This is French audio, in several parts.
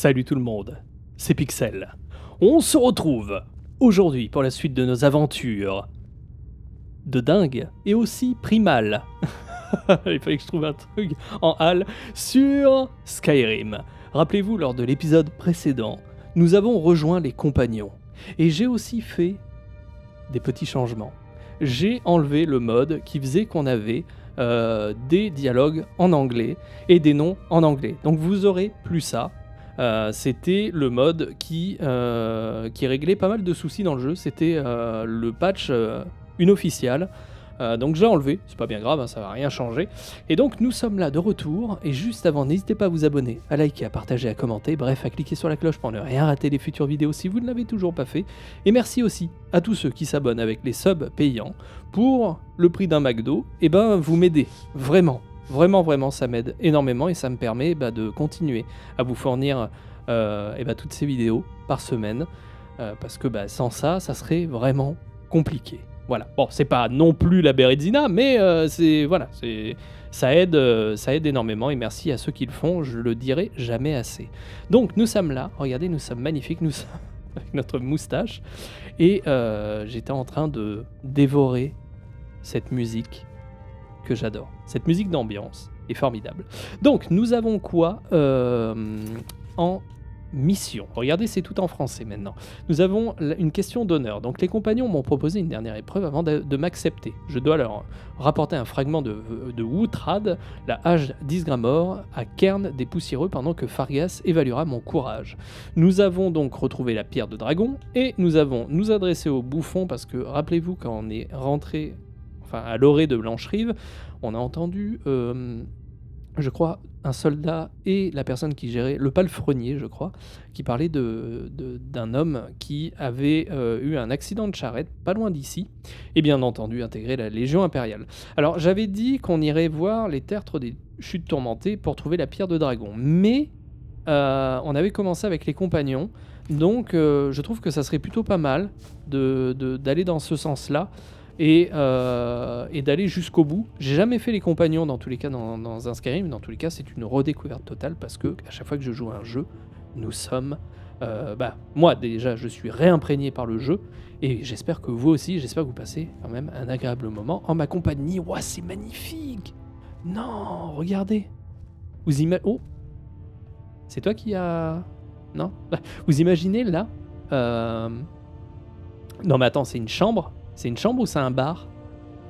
Salut tout le monde, c'est Pixel. On se retrouve aujourd'hui pour la suite de nos aventures de dingue et aussi primal. Il fallait que je trouve un truc en halle sur Skyrim. Rappelez-vous, lors de l'épisode précédent, nous avons rejoint les compagnons et j'ai aussi fait des petits changements. J'ai enlevé le mode qui faisait qu'on avait euh, des dialogues en anglais et des noms en anglais. Donc vous aurez plus ça. Euh, c'était le mode qui, euh, qui réglait pas mal de soucis dans le jeu. C'était le patch unofficial. donc j'ai enlevé, c'est pas bien grave, hein, ça va rien changer. Et donc nous sommes là de retour, et juste avant, n'hésitez pas à vous abonner, à liker, à partager, à commenter, bref, à cliquer sur la cloche pour ne rien rater des futures vidéos si vous ne l'avez toujours pas fait. Et merci aussi à tous ceux qui s'abonnent avec les subs payants pour le prix d'un McDo, et eh ben vous m'aidez, vraiment. Vraiment, vraiment, ça m'aide énormément et ça me permet bah, de continuer à vous fournir euh, ben, toutes ces vidéos par semaine. Euh, parce que bah, sans ça, ça serait vraiment compliqué. Voilà. Bon, c'est pas non plus la Berezina, mais euh, c'est voilà, ça aide, ça aide énormément et merci à ceux qui le font. Je le dirai jamais assez. Donc nous sommes là. Regardez, nous sommes magnifiques. Nous sommes avec notre moustache et j'étais en train de dévorer cette musique que j'adore. Cette musique d'ambiance est formidable. Donc nous avons quoi en mission? Regardez, c'est tout en français maintenant. Nous avons une question d'honneur. Donc les compagnons m'ont proposé une dernière épreuve avant de, m'accepter. Je dois leur rapporter un fragment de, de Woutrad, la hache d'Isgramor, à Kern des poussiéreux pendant que Fargas évaluera mon courage. Nous avons donc retrouvé la pierre de dragon et nous avons nous adressé au bouffon parce que rappelez-vous quand on est rentré enfin à l'orée de Blancherive, on a entendu euh, je crois, un soldat et la personne qui gérait, le palefrenier, je crois, qui parlait d'un homme qui avait euh, eu un accident de charrette pas loin d'ici, et bien entendu intégré la Légion impériale. Alors j'avais dit qu'on irait voir les tertres des chutes tourmentées pour trouver la pierre de dragon, mais euh, on avait commencé avec les compagnons, donc je trouve que ça serait plutôt pas mal d'aller dans ce sens-là. Euh, et, d'aller jusqu'au bout. J'ai jamais fait les compagnons dans tous les cas dans, un Skyrim, dans tous les cas c'est une redécouverte totale parce que à chaque fois que je joue à un jeu, nous sommes... Euh, bah, moi déjà je suis réimprégné par le jeu. Et j'espère que vous aussi, j'espère que vous passez quand même un agréable moment en ma compagnie. Ouah, c'est magnifique! Non, regardez. Vous imaginez... Oh. C'est toi qui a... Non? Vous imaginez là euh, Non mais attends, c'est une chambre c'est une chambre ou c'est un bar?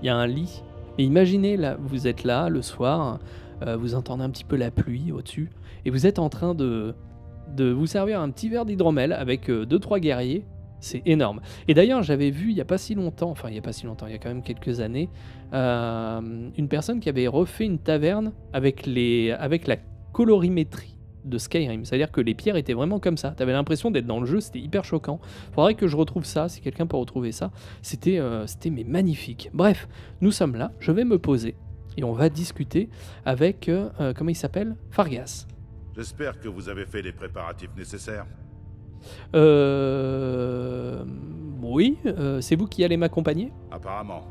Il y a un lit. Mais imaginez, là, vous êtes là le soir, euh, vous entendez un petit peu la pluie au-dessus, et vous êtes en train de, de vous servir un petit verre d'hydromel avec 2-3 euh, guerriers. C'est énorme. Et d'ailleurs, j'avais vu il n'y a pas si longtemps, enfin il n'y a pas si longtemps, il y a quand même quelques années, euh, une personne qui avait refait une taverne avec, les, avec la colorimétrie de Skyrim. C'est-à-dire que les pierres étaient vraiment comme ça. Tu avais l'impression d'être dans le jeu, c'était hyper choquant. Faudrait que je retrouve ça, si quelqu'un peut retrouver ça. C'était euh, c'était mais magnifique. Bref, nous sommes là, je vais me poser et on va discuter avec, euh, euh, comment il s'appelle? Fargas. J'espère que vous avez fait les préparatifs nécessaires. Euh... Oui, c'est vous qui allez m'accompagner? Apparemment.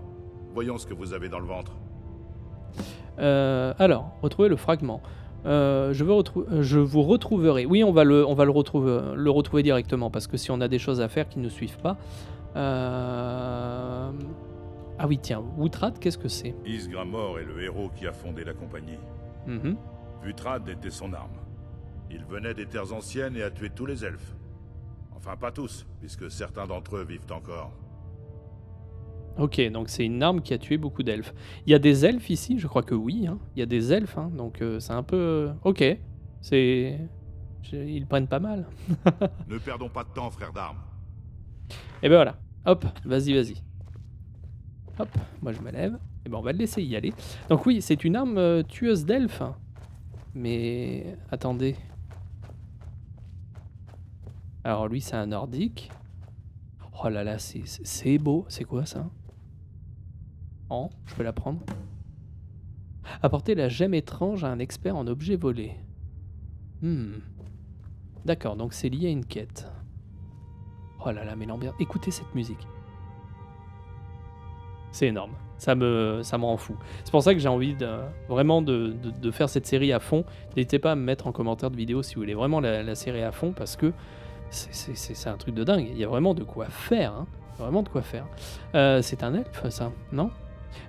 Voyons ce que vous avez dans le ventre. alors, retrouvez le fragment. Euh, je, veux euh, je vous retrouverai. Oui, on va, le, on va le, retrouver, le retrouver directement parce que si on a des choses à faire qui ne suivent pas. Euh, ah oui, tiens, Wutrad, qu'est-ce que c'est? Isgramor est le héros qui a fondé la compagnie. Mm était son arme. Il venait des terres anciennes et a tué tous les elfes. Enfin, pas tous, puisque certains d'entre eux vivent encore. Ok, donc c'est une arme qui a tué beaucoup d'elfes. Il y a des elfes ici? Je crois que oui. Hein. Il y a des elfes, hein. donc euh, c'est un peu... Euh, ok, c'est... Ils prennent pas mal. ne perdons pas de temps, frère d'armes. Et eh ben voilà. Hop, vas-y, vas-y. Hop, moi je me lève. Et ben on va le laisser y aller. Donc oui, c'est une arme euh, tueuse d'elfes. Mais attendez. Alors lui, c'est un nordique. Oh là là, c'est beau. C'est quoi ça? Je peux la prendre. Apporter la gemme étrange à un expert en objet volé. Hmm. D'accord, donc c'est lié à une quête. Oh là là, mais l'ambiance... Écoutez cette musique. C'est énorme. Ça me, ça me rend fou. C'est pour ça que j'ai envie de, vraiment de, de, faire cette série à fond. N'hésitez pas à me mettre en commentaire de vidéo si vous voulez vraiment la, série à fond parce que c'est un truc de dingue. Il y a vraiment de quoi faire. Hein. Vraiment de quoi faire. Euh, c'est un elfe, ça, non?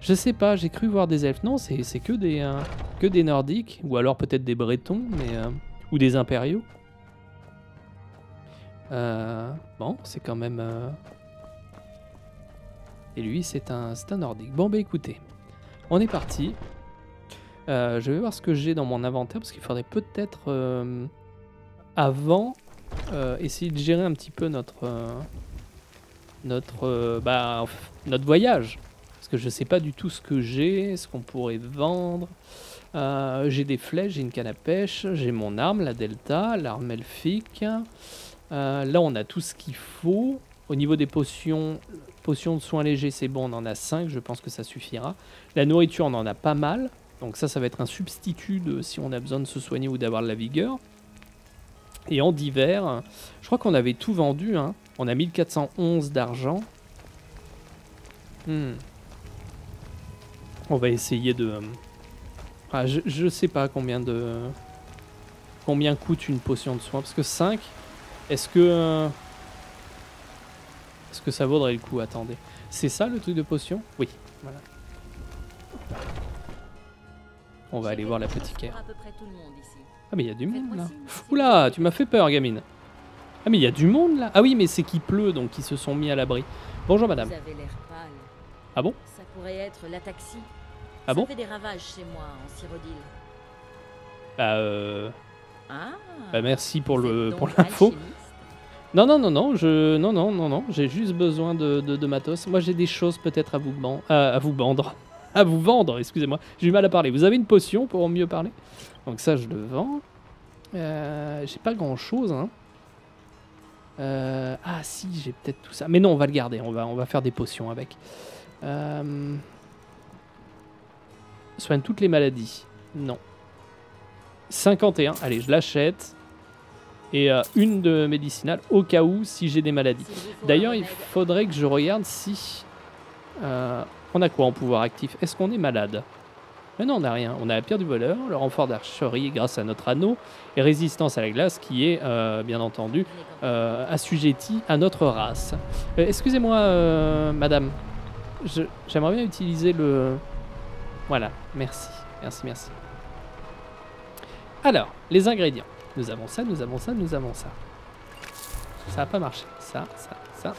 Je sais pas, j'ai cru voir des elfes. Non, c'est que des, euh, que des nordiques, ou alors peut-être des bretons, mais, euh, ou des impériaux. bon, c'est quand même... Et lui, c'est un, un nordique. Bon, bah écoutez, on est parti. je vais voir ce que j'ai dans mon inventaire, parce qu'il faudrait peut-être, avant, essayer de gérer un petit peu notre notre, euh, bah, notre voyage. Parce que je sais pas du tout ce que j'ai, ce qu'on pourrait vendre. Euh, j'ai des flèches, j'ai une canne à pêche, j'ai mon arme, la Delta, l'arme elfique. Euh, là, on a tout ce qu'il faut. Au niveau des potions, potions de soins légers, c'est bon, on en a 5, je pense que ça suffira. La nourriture, on en a pas mal. Donc ça, ça va être un substitut si on a besoin de se soigner ou d'avoir de la vigueur. Et en divers, je crois qu'on avait tout vendu. Hein. On a 1411 d'argent. Hmm. On va essayer de... Euh, ah, je, je sais pas combien de... Combien coûte une potion de soin Parce que 5, est-ce que... Euh, est-ce que ça vaudrait le coup Attendez. C'est ça le truc de potion? Oui. Voilà. On va aller voir la petite Ah mais il y a du monde là. Oula, tu m'as fait peur gamine. Ah mais il y a du monde là Ah oui mais c'est qu'il pleut donc ils se sont mis à l'abri. Bonjour madame. Ah bon? Ça pourrait être la taxi. Ah bon fait des ravages chez moi en Cyrodiil. Bah euh... Ah, bah merci pour le pour l'info. Non non non non je non non non non j'ai juste besoin de, de, matos. Moi j'ai des choses peut-être à vous à vous vendre à vous vendre excusez-moi j'ai du mal à parler. Vous avez une potion pour mieux parler? Donc ça je le vends. Euh, j'ai pas grand chose hein. Euh, ah si, j'ai peut-être tout ça. Mais non, on va le garder. On va, on va faire des potions avec. Euh... Soigne toutes les maladies. Non. 51. Allez, je l'achète. Et euh, une de médicinale au cas où si j'ai des maladies. D'ailleurs, il faudrait que je regarde si... Euh, on a quoi en pouvoir actif? Est-ce qu'on est malade? Mais non, on n'a rien. On a la pierre du voleur, le renfort d'archerie grâce à notre anneau, et résistance à la glace qui est, euh, bien entendu, assujetti à notre race. Excusez-moi, madame. J'aimerais bien utiliser le... Voilà, merci. Merci, merci. Alors, les ingrédients. Nous avons ça, nous avons ça, nous avons ça. Ça n'a pas marché. Ça, ça, ça.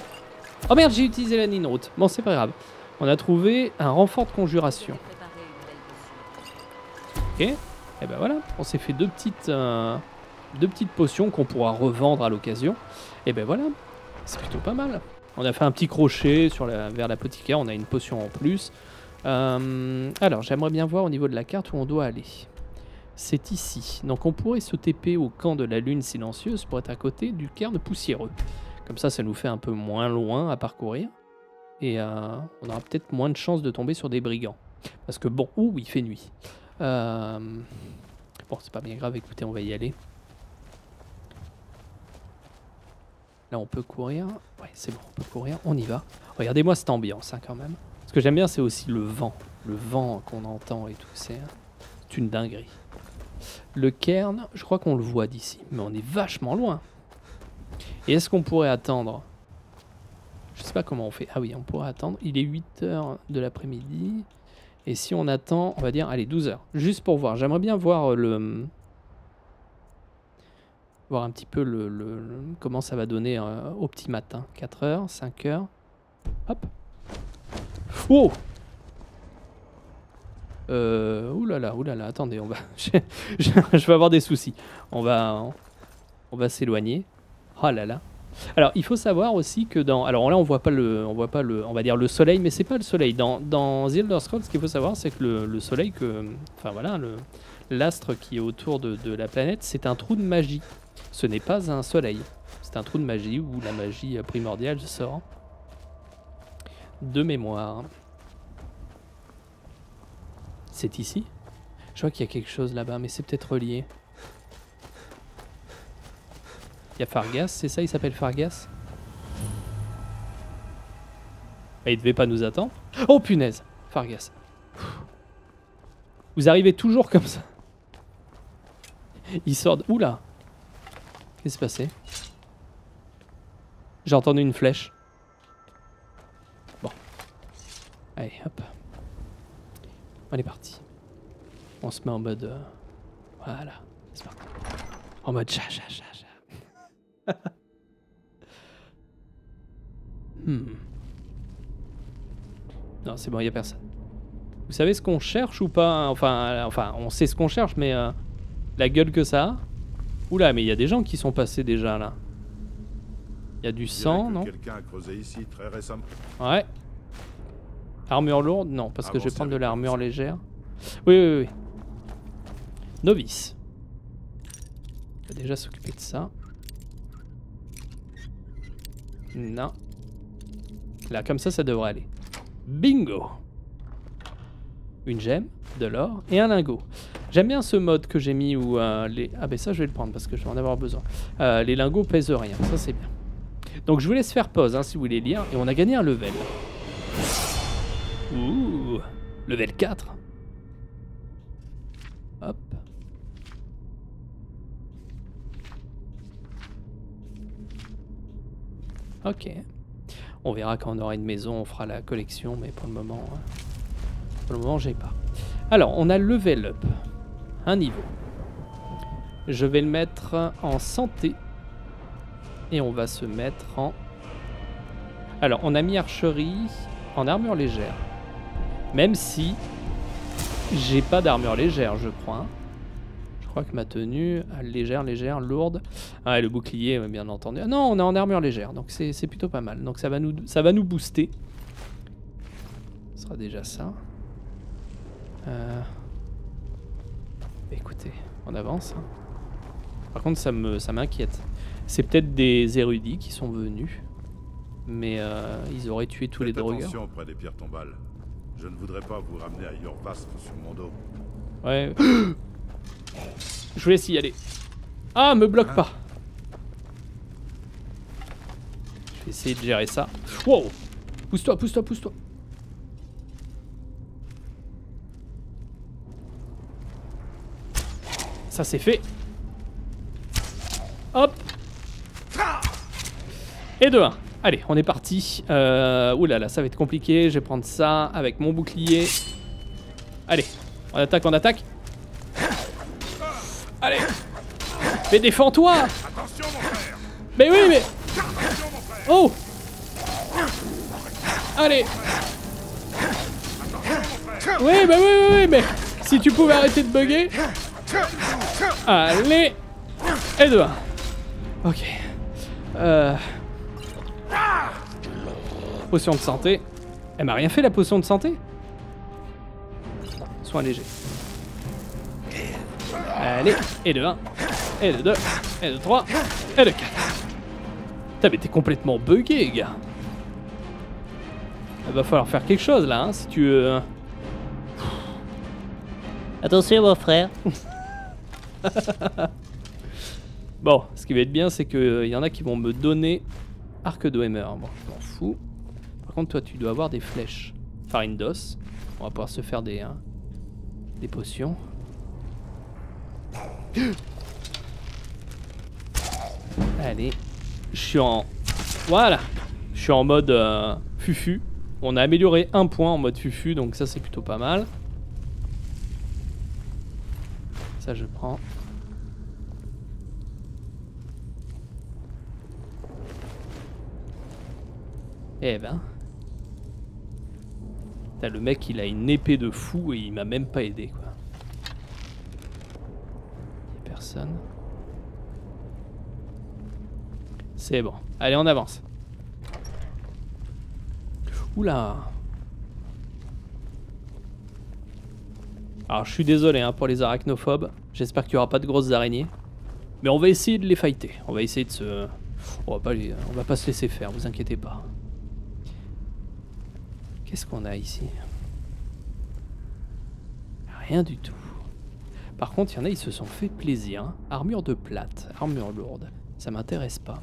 Oh merde, j'ai utilisé la route. Bon, c'est pas grave. On a trouvé un renfort de conjuration. Et ben voilà, on s'est fait deux petites, euh, deux petites potions qu'on pourra revendre à l'occasion. Et ben voilà, c'est plutôt pas mal. On a fait un petit crochet sur la, vers l'apothicaire, on a une potion en plus. Euh, alors, j'aimerais bien voir au niveau de la carte où on doit aller. C'est ici. Donc on pourrait se TP au camp de la lune silencieuse pour être à côté du cairn poussiéreux. Comme ça, ça nous fait un peu moins loin à parcourir. Et euh, on aura peut-être moins de chances de tomber sur des brigands. Parce que bon, ouh, il fait nuit. Euh, bon, c'est pas bien grave, écoutez, on va y aller. Là, on peut courir. Ouais, c'est bon, on peut courir, on y va. Regardez-moi cette ambiance, hein, quand même. Ce que j'aime bien, c'est aussi le vent. Le vent qu'on entend et tout, c'est une dinguerie. Le cairn, je crois qu'on le voit d'ici, mais on est vachement loin. Et est-ce qu'on pourrait attendre? Je sais pas comment on fait. Ah oui, on pourrait attendre. Il est 8h de l'après-midi. Et si on attend, on va dire, allez, 12 heures. Juste pour voir. J'aimerais bien voir le... Voir un petit peu le, comment ça va donner euh, au petit matin. 4 heures, 5 heures. Hop. Oh euh, oulala, oulala, attendez, on va, je, vais avoir des soucis. On va, on va s'éloigner. Oh là là. Alors, il faut savoir aussi que dans. Alors là, on voit pas le, on voit pas le, on va dire le soleil, mais c'est pas le soleil. Dans, dans The Elder Scrolls, ce qu'il faut savoir, c'est que le, soleil, que, enfin voilà, l'astre qui est autour de la planète, c'est un trou de magie. Ce n'est pas un soleil. C'est un trou de magie où la magie primordiale sort. De mémoire. C'est ici? Je vois qu'il y a quelque chose là-bas, mais c'est peut-être relié. Il y a Fargas, c'est ça, il s'appelle Fargas? Il devait pas nous attendre. Oh punaise Fargas. Vous arrivez toujours comme ça. Il sort de... Oula Qu'est-ce qui s'est passé? J'ai entendu une flèche. Allez, hop. On est parti. On se met en mode... Euh, voilà. C'est parti. En mode chat, chat, chat, chat. hmm. Non, c'est bon, il a personne. Vous savez ce qu'on cherche ou pas Enfin, enfin, on sait ce qu'on cherche, mais euh, la gueule que ça a? Oula, mais il y a des gens qui sont passés déjà là. Il y a du sang, non? Quelqu'un a creusé ici très récemment. Ouais. Armure lourde Non, parce que je vais prendre de l'armure légère. Oui, oui, oui. Novice. On va déjà s'occuper de ça. Non. Là, comme ça, ça devrait aller. Bingo Une gemme, de l'or et un lingot. J'aime bien ce mode que j'ai mis où euh, les... Ah ben ça je vais le prendre parce que je vais en avoir besoin. Euh, les lingots pèsent rien, ça c'est bien. Donc je vous laisse faire pause hein, si vous voulez lire. Et on a gagné un level. Ouh Level 4 Hop. Ok. On verra quand on aura une maison, on fera la collection, mais pour le moment, hein, pour le moment, j'ai pas. Alors, on a level up, un niveau. Je vais le mettre en santé et on va se mettre en. Alors, on a mis archerie en armure légère, même si j'ai pas d'armure légère, je crois. Je crois que ma tenue, légère, légère, lourde. Ah, et le bouclier, bien entendu. Ah non, on est en armure légère, donc c'est plutôt pas mal. Donc ça va nous, ça va nous booster. Ce sera déjà ça. Euh... Écoutez, on avance. Hein. Par contre, ça me, ça m'inquiète. C'est peut-être des érudits qui sont venus, mais euh, ils auraient tué tous les drogueurs. Attention près des pierres tombales. Je ne voudrais pas vous ramener à Yorvast sur mon dos. Ouais. Je vous laisse y aller. Ah, me bloque pas. Je vais essayer de gérer ça. Wow Pousse-toi, pousse-toi, pousse-toi. Ça c'est fait. Hop Et de 1. Allez, on est parti. Euh, là, ça va être compliqué. Je vais prendre ça avec mon bouclier. Allez, on attaque, on attaque. Allez Mais défends-toi Mais oui, mais... Oh Allez Oui, bah oui, oui, oui, mais... Si tu pouvais arrêter de bugger... Allez Et deux. Ok. Euh... Potion de santé. Elle m'a rien fait la potion de santé? Soin léger. Allez, et de 1, et de 2, et de 3, et de 4. Putain, mais t'es complètement bugué, gars. Il va falloir faire quelque chose là, hein, si tu veux. Euh. Attention, mon frère. bon, ce qui va être bien, c'est qu'il euh, y en a qui vont me donner arc de Hammer. Bon, je m'en fous. Toi, tu dois avoir des flèches. Farine d'os. On va pouvoir se faire des, hein, des potions. Allez. Je suis en... Voilà. Je suis en mode euh, fufu. On a amélioré un point en mode fufu, donc ça c'est plutôt pas mal. Ça je prends. Eh ben. Le mec il a une épée de fou et il m'a même pas aidé quoi. C'est bon. Allez, on avance. Oula. Alors, je suis désolé hein, pour les arachnophobes. J'espère qu'il n'y aura pas de grosses araignées. Mais on va essayer de les fighter. On va essayer de se... On va pas, on va pas se laisser faire, vous inquiétez pas. Qu'est-ce qu'on a ici? Rien du tout. Par contre, il y en a, ils se sont fait plaisir. Armure de plate, armure lourde. Ça m'intéresse pas.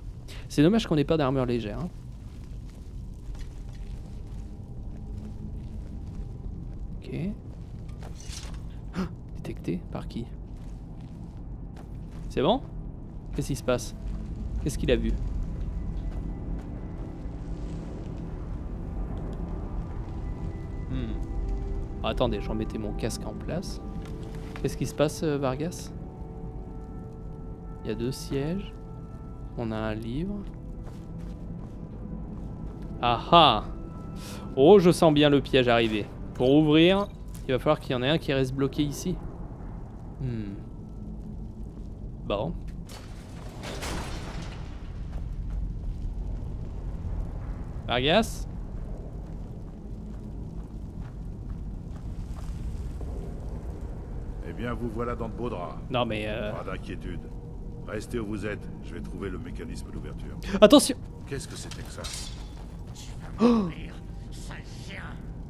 C'est dommage qu'on n'ait pas d'armure légère. Hein. Ok. Détecté par qui? C'est bon? Qu'est-ce qui se passe? Qu'est-ce qu'il a vu? Attendez, j'en mettais mon casque en place. Qu'est-ce qui se passe, euh, Vargas? Il y a deux sièges. On a un livre. Ah ah Oh, je sens bien le piège arriver. Pour ouvrir, il va falloir qu'il y en ait un qui reste bloqué ici. Hmm. Bon. Vargas? Eh bien, vous voilà dans de beaux draps. Non mais... Euh... Pas d'inquiétude. Restez où vous êtes, je vais trouver le mécanisme d'ouverture. Attention Qu'est-ce que c'était que ça? Oh,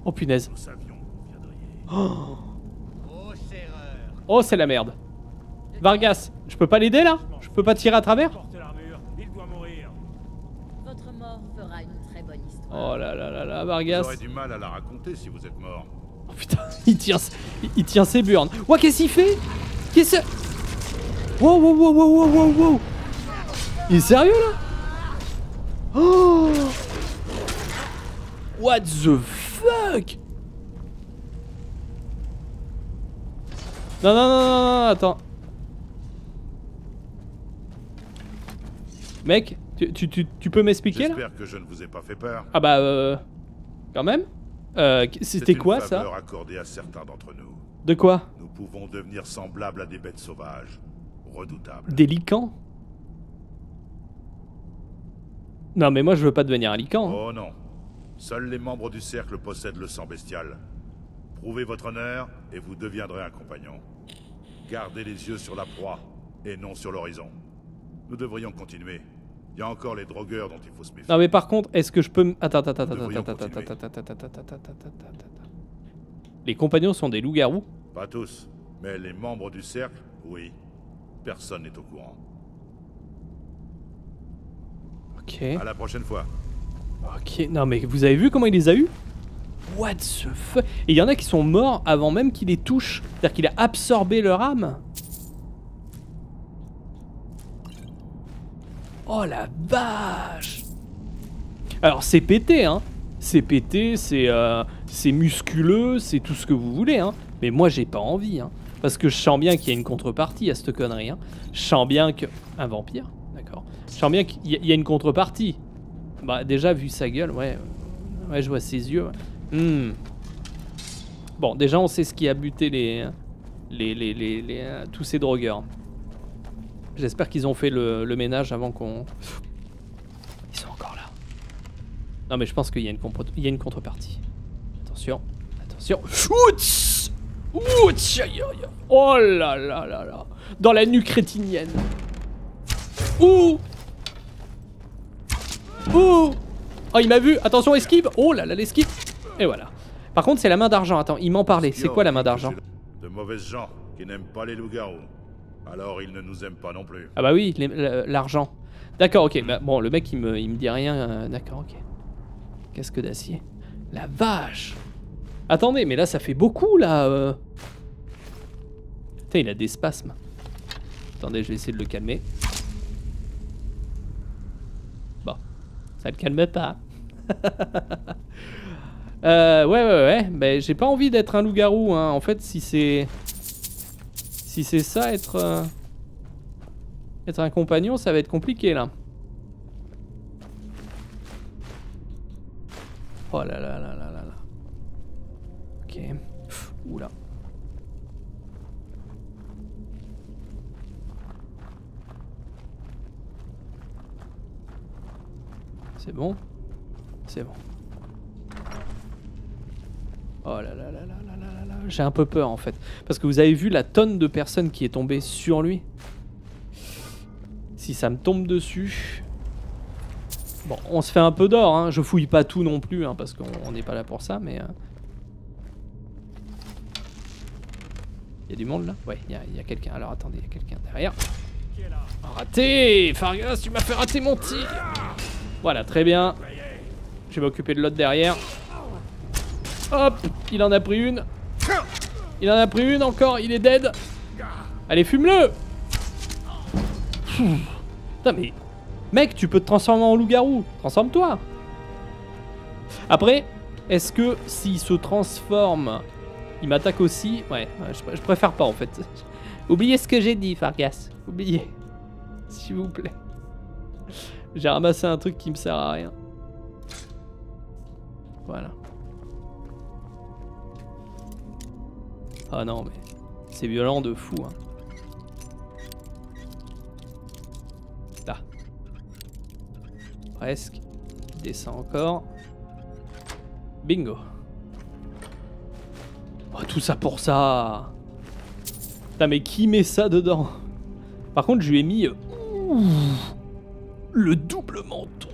oh punaise. Nous savions que vous. Oh, oh c'est la merde. Vargas, je peux pas l'aider là? Je peux pas tirer à travers? Il doit mourir. Votre mort fera une très bonne histoire. Oh là là là là, Vous Vargas. aurez du mal à la raconter si vous êtes mort. Oh putain, il tient, il, tient ses burnes. Ouah, qu'est-ce qu'il fait? Qu'est-ce que... Wow, wow, wow, wow, wow, wow, wow. Il est sérieux là? Oh What the fuck? Non, non, non, non, non, attends. Mec, tu, tu, tu, tu peux m'expliquer là? J'espère que je ne vous ai pas fait peur. Ah bah, euh... Quand même euh, C'était quoi une ça accordée à certains d'entre nous. De quoi Nous pouvons devenir semblables à des bêtes sauvages, redoutables. Des licans Non mais moi je veux pas devenir un lican. Oh non. Seuls les membres du cercle possèdent le sang bestial. Prouvez votre honneur et vous deviendrez un compagnon. Gardez les yeux sur la proie et non sur l'horizon. Nous devrions continuer. Il y a encore les drogueurs dont il faut se méfier. Non mais par contre, est-ce que je peux... Attends, attends, attends, attends, attends, attends, attends, attends, attends, attends, attends, attends, attends, attends. Les compagnons sont des loups-garous Pas tous, mais les membres du cercle, oui. Personne n'est au courant. Ok. À la prochaine fois. Ok, non mais vous avez vu comment il les a eu What the fuck? Et il y en a qui sont morts avant même qu'il les touche. C'est-à-dire qu'il a absorbé leur âme. Oh la vache Alors c'est pété, hein. C'est pété, c'est euh, musculeux, c'est tout ce que vous voulez, hein. Mais moi j'ai pas envie, hein. Parce que je sens bien qu'il y a une contrepartie à cette connerie, hein. Je sens bien que... Un vampire D'accord. Je sens bien qu'il y a- une contrepartie. Bah déjà vu sa gueule, ouais. euh, Ouais, je vois ses yeux. Hmm. Bon, déjà on sait ce qui a buté les les, les, les, les, euh, tous ces drogueurs. J'espère qu'ils ont fait le, ménage avant qu'on. Ils sont encore là. Non mais je pense qu'il y a une contrepartie. Attention, attention. Aïe, aïe. Oh là là là là. Dans la nuque rétinienne. Ouh Ouh Oh, il m'a vu. Attention, esquive. Oh là là, l'esquive. Et voilà. Par contre, c'est la main d'argent. Attends, il m'en parlait. C'est quoi la main d'argent? De mauvaises gens qui n'aiment pas les loups-garous. Alors ils ne nous aiment pas non plus. Ah bah oui, l'argent. D'accord, ok. Bah, bon, le mec, il me, il me dit rien. euh, D'accord, ok. Casque d'acier? La vache Attendez, mais là, ça fait beaucoup, là. euh. Putain, il a des spasmes. Attendez, je vais essayer de le calmer. Bon, ça le calme pas. euh, ouais, ouais, ouais. Ben, j'ai pas envie d'être un loup-garou, hein. En fait, si c'est... Si c'est ça, être... Être un compagnon, ça va être compliqué, là. Oh là là là là là là. Ok. Oula. C'est bon C'est bon. Oh là là là là là. J'ai un peu peur en fait. Parce que vous avez vu la tonne de personnes qui est tombée sur lui. Si ça me tombe dessus. Bon, on se fait un peu d'or, hein. je fouille pas tout non plus, hein, parce qu'on on n'est pas là pour ça, mais... Il y a du monde là? Ouais, il y a, a quelqu'un. Alors attendez, il y a quelqu'un derrière. Raté Fargas, tu m'as fait rater mon tir Voilà, très bien. Je vais m'occuper de l'autre derrière. Hop Il en a pris une. Il en a pris une encore, il est dead. Allez, fume-le Putain, mais... Mec, tu peux te transformer en loup-garou. Transforme-toi. Après, est-ce que s'il se transforme, il m'attaque aussi? Ouais, je, préfère pas en fait. Oubliez ce que j'ai dit, Fargas. Oubliez. S'il vous plaît. J'ai ramassé un truc qui me sert à rien. Voilà. Ah non, mais c'est violent de fou. Hein. Là. Presque. descend encore. Bingo. Oh, tout ça pour ça. Putain, mais qui met ça dedans? Par contre, je lui ai mis... le double menton.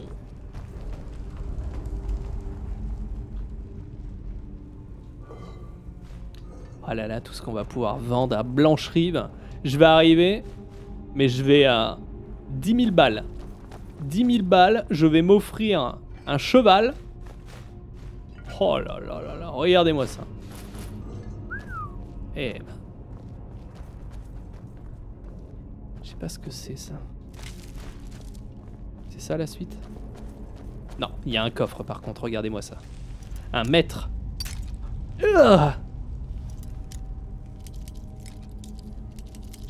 Oh là là, tout ce qu'on va pouvoir vendre à Blanche-Rive. Je vais arriver, mais je vais à 10 000 balles. 10 000 balles, je vais m'offrir un cheval. Oh là là là là, regardez-moi ça. Eh ben. Je sais pas ce que c'est ça. C'est ça la suite? Non, il y a un coffre par contre, regardez-moi ça. Un mètre.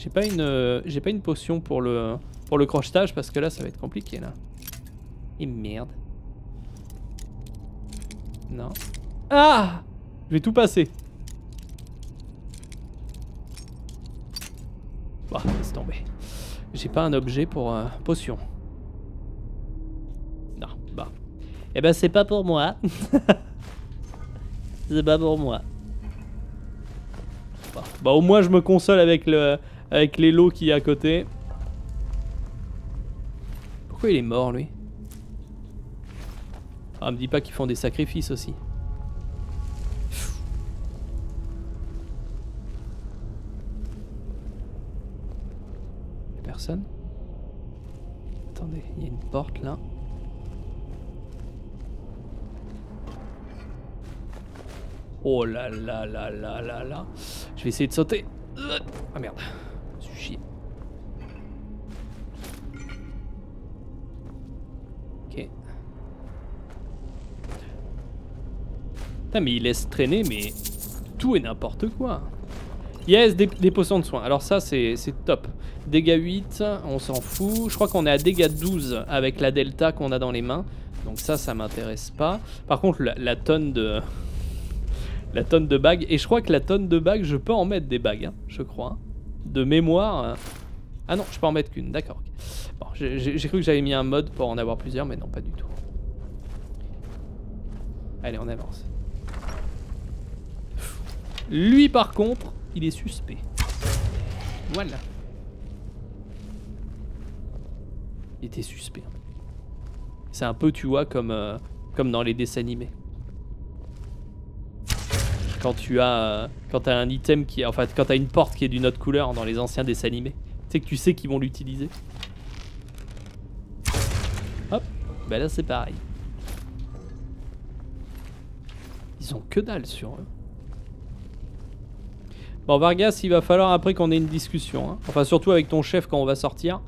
J'ai pas une euh, j'ai pas une potion pour le pour le crochetage parce que là ça va être compliqué là. Et merde. Non. Ah Je vais tout passer. Bah, laisse tomber. J'ai pas un objet pour euh, potion. Non, bah. Eh ben c'est pas pour moi. c'est pas pour moi. Bah, bah au moins je me console avec le avec les lots qui est à côté. Pourquoi il est mort, lui? Ah, me dis pas qu'ils font des sacrifices aussi. Personne? Attendez, il y a une porte là. Oh là là là là là là. Je vais essayer de sauter. Ah merde. Mais il laisse traîner, mais tout et n'importe quoi. Yes, des, potions de soins. Alors ça, c'est top. Dégâts 8, on s'en fout. Je crois qu'on est à dégâts 12 avec la delta qu'on a dans les mains. Donc ça, ça m'intéresse pas. Par contre, la, tonne de... la tonne de bagues. Et je crois que la tonne de bagues, je peux en mettre des bagues, hein, je crois. De mémoire. Hein. Ah non, je peux en mettre qu'une, d'accord. Bon, j'ai cru que j'avais mis un mode pour en avoir plusieurs, mais non, pas du tout. Allez, on avance. Lui, par contre, il est suspect. Voilà. Il était suspect. C'est un peu, tu vois, comme, euh, comme dans les dessins animés. Quand tu as, euh, un item qui, enfin, quand as une porte qui est d'une autre couleur dans les anciens dessins animés, tu que tu sais qu'ils vont l'utiliser. Hop, bah là c'est pareil. Ils ont que dalle sur eux. Bon, Vargas, il va falloir après qu'on ait une discussion. Hein. Enfin, surtout avec ton chef quand on va sortir.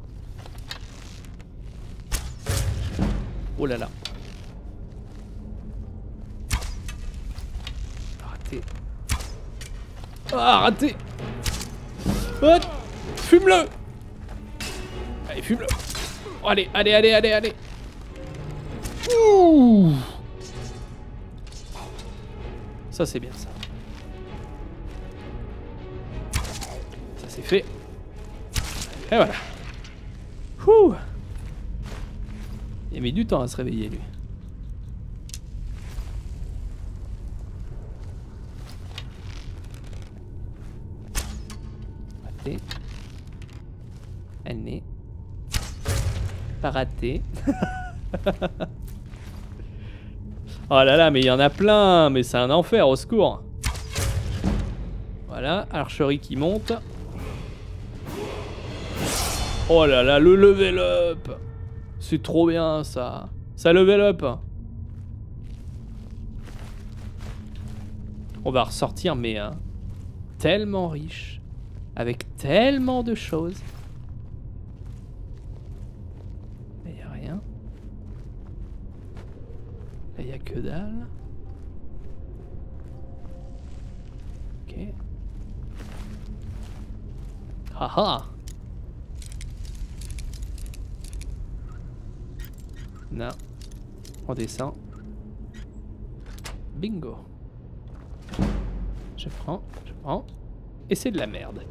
Oh là là. Raté. Ah, raté Fume-le Allez, fume-le Allez, allez, allez, allez, allez Ouh Ça, c'est bien, ça. Et voilà. Il a mis du temps à se réveiller lui. Raté. Elle n'est pas ratée. oh là là, mais il y en a plein, mais c'est un enfer, au secours. Voilà, archerie qui monte. Oh là là, le level up C'est trop bien ça Ça level up On va ressortir mais hein, tellement riche, avec tellement de choses. Il n'y a rien. il n'y a que dalle. Ok. Haha On descend. Bingo. Je prends, je prends. Et c'est de la merde.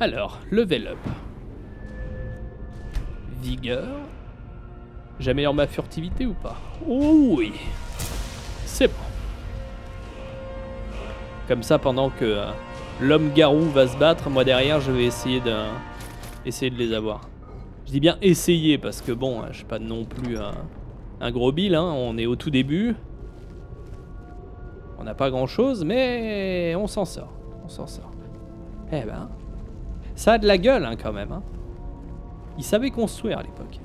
Alors, level up. Vigueur. J'améliore ma furtivité ou pas? Oh oui. C'est bon. Comme ça, pendant que euh, l'homme garou va se battre, moi derrière, je vais essayer de, essayer de les avoir. Je dis bien essayer parce que bon, je suis pas non plus un, un gros bill, hein. on est au tout début. On n'a pas grand chose, mais on s'en sort. On s'en sort. Eh ben, ça a de la gueule hein, quand même. Hein. Ils savaient construire à l'époque.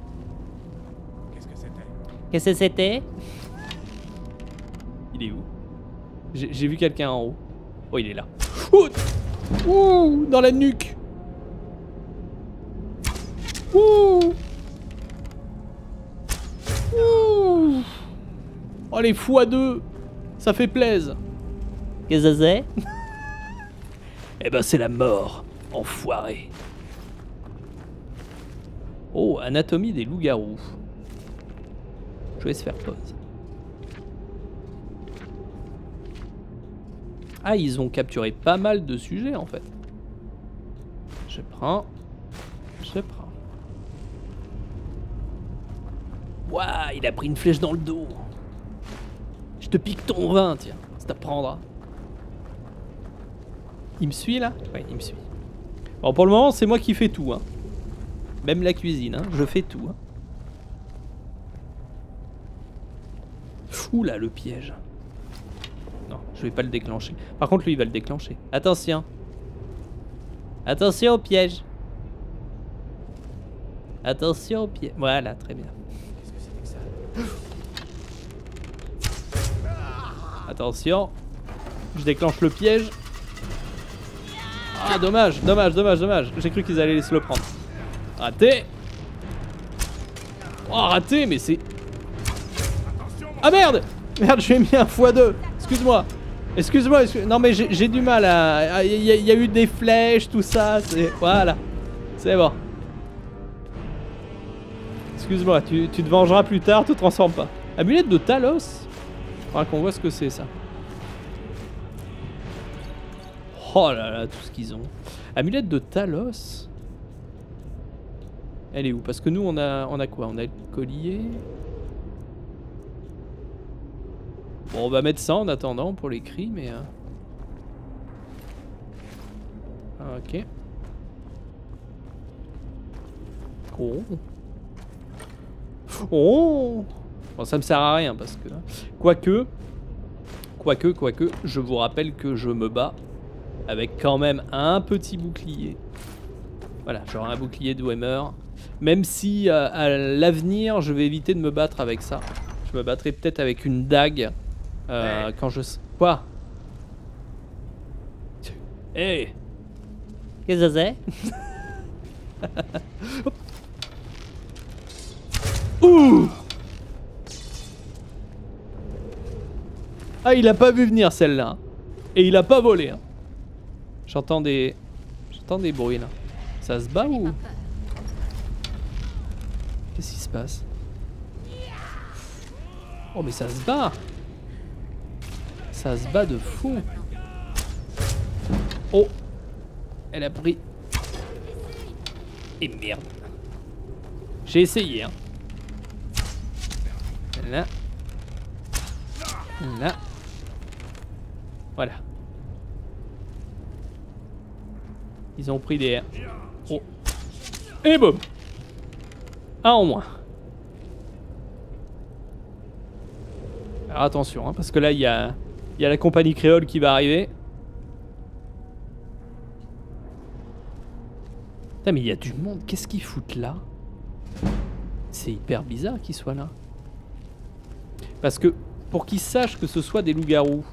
Qu'est-ce que c'était? Qu'est-ce que c'était? Il est où? J'ai vu quelqu'un en haut. Oh, il est là. Ouh, Ouh Dans la nuque Ouh Oh les fois deux Ça fait plaise Qu'est-ce que c'est Eh ben c'est la mort, enfoiré. Oh, anatomie des loups-garous. Je vais se faire pause. Ah, ils ont capturé pas mal de sujets en fait. Je prends. Je prends. Ouah, il a pris une flèche dans le dos. Je te pique ton vin, tiens. Ça t'apprendra. Il me suit là? Ouais, il me suit. Bon, pour le moment, c'est moi qui fais tout. Hein. Même la cuisine, hein. je fais tout. Hein. Ouh là, le piège. Non, je vais pas le déclencher. Par contre, lui, il va le déclencher. Attention. Attention au piège. Attention au piège. Voilà, très bien. Attention. Je déclenche le piège. Ah, dommage, dommage, dommage, dommage. J'ai cru qu'ils allaient se le prendre. Raté. Oh, raté, mais c'est... Ah merde Merde, je lui ai mis un x2. Excuse-moi. Excuse-moi, non mais j'ai du mal à... Il y, a eu des flèches, tout ça. Voilà. C'est bon. Excuse-moi, tu, te vengeras plus tard, te transforme pas. Amulette de Talos? Faudra qu'on voit ce que c'est ça. Oh là là, tout ce qu'ils ont. Amulette de Talos Elle est où? Parce que nous, on a, on a quoi? On a le collier. Bon, on va mettre ça en attendant pour les cris, mais... Euh. Ok. Oh. Oh Bon, ça me sert à rien parce que... Quoique... Quoique, quoique, je vous rappelle que je me bats avec quand même un petit bouclier. Voilà, j'aurai un bouclier de Wemmer. Même si euh, à l'avenir, je vais éviter de me battre avec ça. Je me battrai peut-être avec une dague euh, quand je... Quoi? Hey Qu'est-ce que c'est Ouh Ah, il a pas vu venir celle-là. Et il a pas volé. Hein. J'entends des... J'entends des bruits là. Ça se bat ou... Qu'est-ce qui se passe? Oh mais ça se bat. Ça se bat de fou. Oh. Elle a pris... Et merde. J'ai essayé hein. Là. Là voilà. Ils ont pris des... Oh. Et boum Un en moins. Alors attention, hein, parce que là, il y a, y a la compagnie créole qui va arriver. Putain, mais il y a du monde. Qu'est-ce qu'ils foutent là? C'est hyper bizarre qu'ils soient là. Parce que, pour qu'ils sachent que ce soit des loups-garous,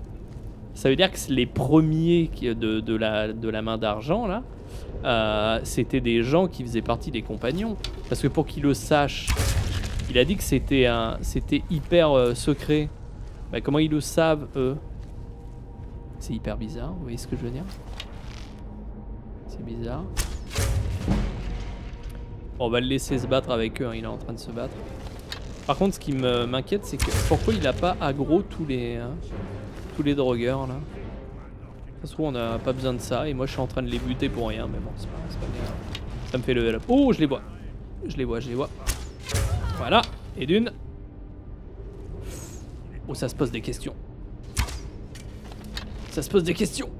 Ça veut dire que les premiers de, de, la, de la main d'argent, là, euh, c'était des gens qui faisaient partie des compagnons. Parce que pour qu'ils le sachent, il a dit que c'était un, c'était hyper euh, secret. Comment ils le savent, eux? C'est hyper bizarre, vous voyez ce que je veux dire? C'est bizarre. on va le laisser se battre avec eux, hein, il est en train de se battre. Par contre, ce qui m'inquiète, c'est que pourquoi il a pas aggro tous les, hein, tous les drogueurs là Ça se trouve, on n'a pas besoin de ça, et moi je suis en train de les buter pour rien, mais bon, c'est pas. Ça me fait level up. Oh, je les vois. Je les vois, je les vois. Voilà, et d'une. Oh, ça se pose des questions. Ça se pose des questions.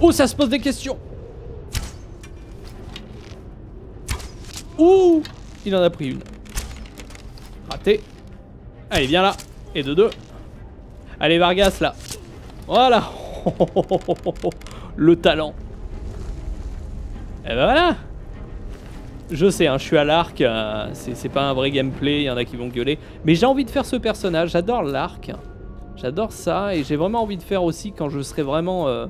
Oh, ça se pose des questions. Ouh, il en a pris une. Raté. Allez, viens là. Et de deux. Allez, Vargas, là. Voilà. Le talent. Et ben voilà. Je sais, hein, je suis à l'arc, euh, c'est pas un vrai gameplay, il y en a qui vont gueuler. Mais j'ai envie de faire ce personnage, j'adore l'arc. J'adore ça, et j'ai vraiment envie de faire aussi quand je serai vraiment, euh,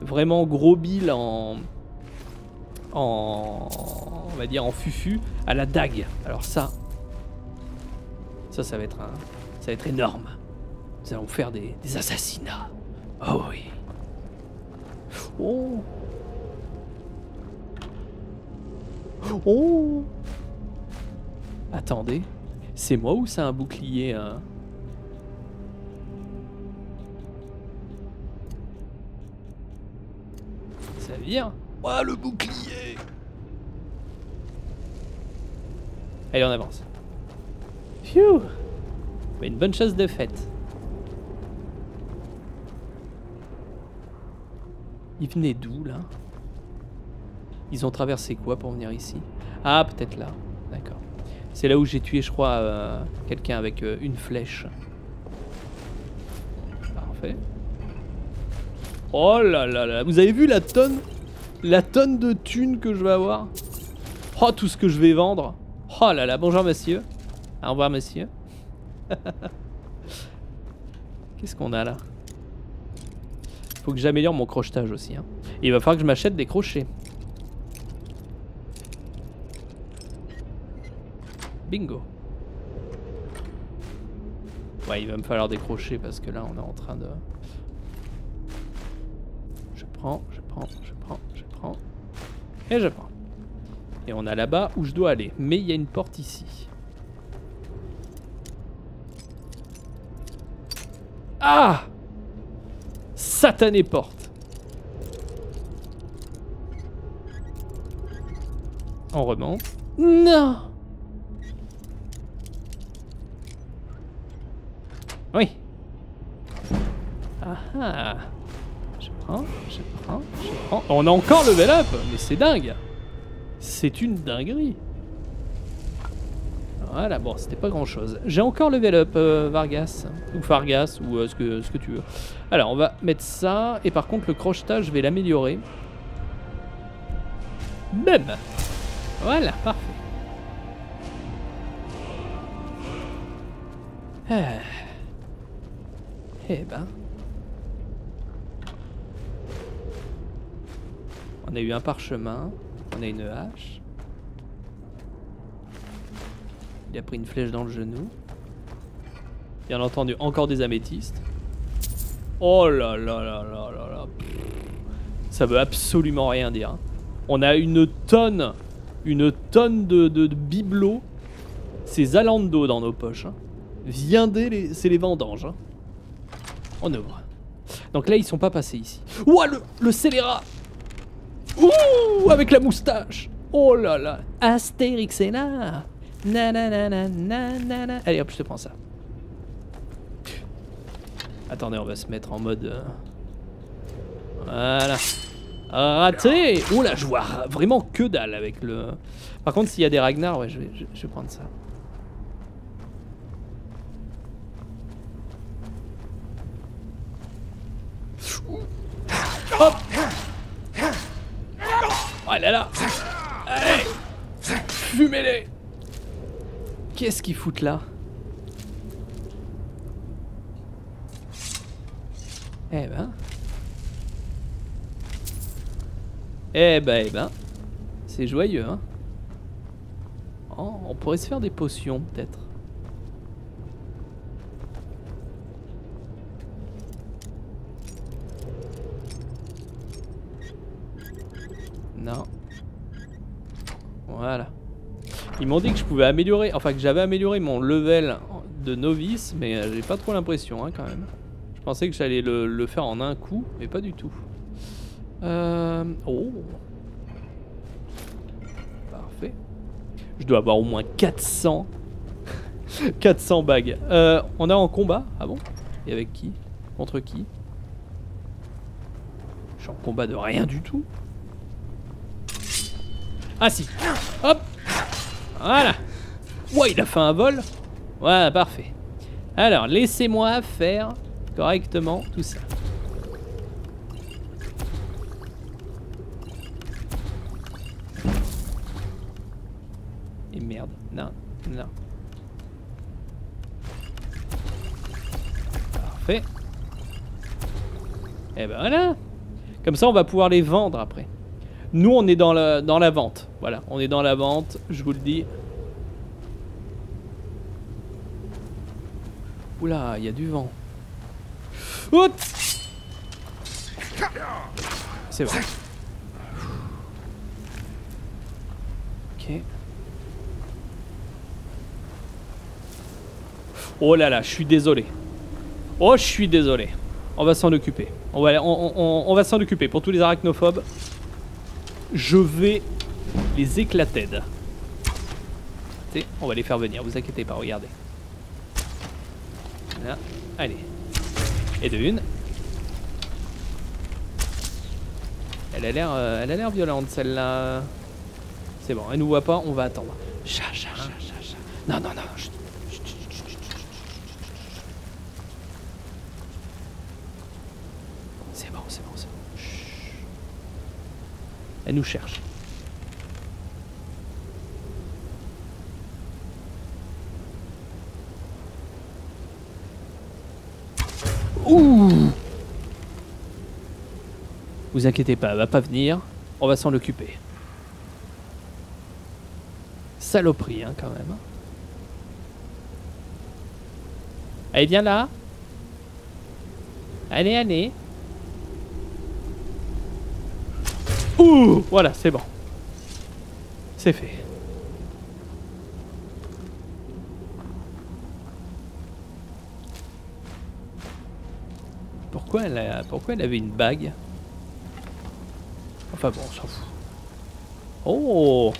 gros bill en, en, on va dire en fufu, à la dague. Alors ça, ça, ça va être un, ça va être énorme. Nous allons faire des, des assassinats. Oh oui. Oh. Oh Attendez, c'est moi ou c'est un bouclier hein? Ça vient? Oh le bouclier Allez on avance. Phew Une bonne chasse de fête. Il venait d'où là? Ils ont traversé quoi pour venir ici? Ah, peut-être là. D'accord. C'est là où j'ai tué, je crois, euh, quelqu'un avec euh, une flèche. Parfait. Oh là là là. Vous avez vu la tonne La tonne de thunes que je vais avoir? Oh, tout ce que je vais vendre. Oh là là. Bonjour, monsieur. Au revoir, monsieur. Qu'est-ce qu'on a là? Faut que j'améliore mon crochetage aussi. Hein. il va falloir que je m'achète des crochets. Bingo. Ouais, il va me falloir décrocher parce que là, on est en train de... Je prends, je prends, je prends, je prends. Et je prends. Et on a là-bas où je dois aller. Mais il y a une porte ici. Ah Satanée porte. On remonte. Non Oui. Ah ah. Je prends, je prends, je prends. On a encore level up Mais c'est dingue C'est une dinguerie voilà, bon, c'était pas grand chose. J'ai encore level up euh, Vargas, ou Fargas, ou euh, ce, que, tu veux. Alors, on va mettre ça, et par contre, le crochetage, je vais l'améliorer. Même Voilà, parfait. Ah. Eh ben. On a eu un parchemin, on a une hache. Il a pris une flèche dans le genou. Bien entendu, encore des améthystes. Oh là là là là là là. Ça veut absolument rien dire. Hein. On a une tonne, une tonne de, bibelots. C'est Zalando dans nos poches. Hein. Viendez, c'est les vendanges. Hein. On ouvre. Donc là, ils sont pas passés ici. Ouah, le, le scélérat Ouh, avec la moustache Oh là là Astérix est là Nanana, Allez hop, je te prends ça. Attendez, on va se mettre en mode... Euh, voilà. Raté. Là, je vois vraiment que dalle avec le... Par contre, s'il y a des Ragnar, ouais, je vais, je vais prendre ça. Hop. Oh là là. Allez. Fumez-les Qu'est-ce qu'ils foutent là Eh ben. Eh ben, eh ben. C'est joyeux, hein. Oh, on pourrait se faire des potions, peut-être. Non. Voilà. Ils m'ont dit que je pouvais améliorer, enfin que j'avais amélioré mon level de novice, mais euh, j'ai pas trop l'impression hein, quand même. Je pensais que j'allais le, faire en un coup, mais pas du tout. Euh... Oh Parfait. Je dois avoir au moins 400 400 bagues. Euh, on est en combat Ah bon? Et avec qui? Contre qui? Je suis en combat de rien du tout. Ah si Hop Voilà Ouais, il a fait un vol. Ouais, parfait. Alors, laissez-moi faire correctement tout ça. Et merde. Non, non. Parfait. Et ben voilà. Comme ça, on va pouvoir les vendre après. Nous, on est dans la, dans la vente. Voilà, on est dans la vente, je vous le dis. Oula, il y a du vent. C'est vrai. Ok. Oh là là, je suis désolé. Oh, je suis désolé. On va s'en occuper. On va, on, on va s'en occuper pour tous les arachnophobes je vais les éclater. On va les faire venir, vous inquiétez pas, regardez. Là, allez. Et de une. Elle a l'air euh, elle a l'air violente celle-là. C'est bon, elle nous voit pas, on va attendre. Chat, chat, chat, chat, chat. Non, non, non, Elle nous cherche. Ouh Vous inquiétez pas, elle va pas venir. On va s'en occuper. Saloperie, hein, quand même. Allez, viens là. Allez, allez. Ouh Voilà, c'est bon. C'est fait. Pourquoi elle, a, pourquoi elle avait une bague Enfin bon, on s'en fout. Oh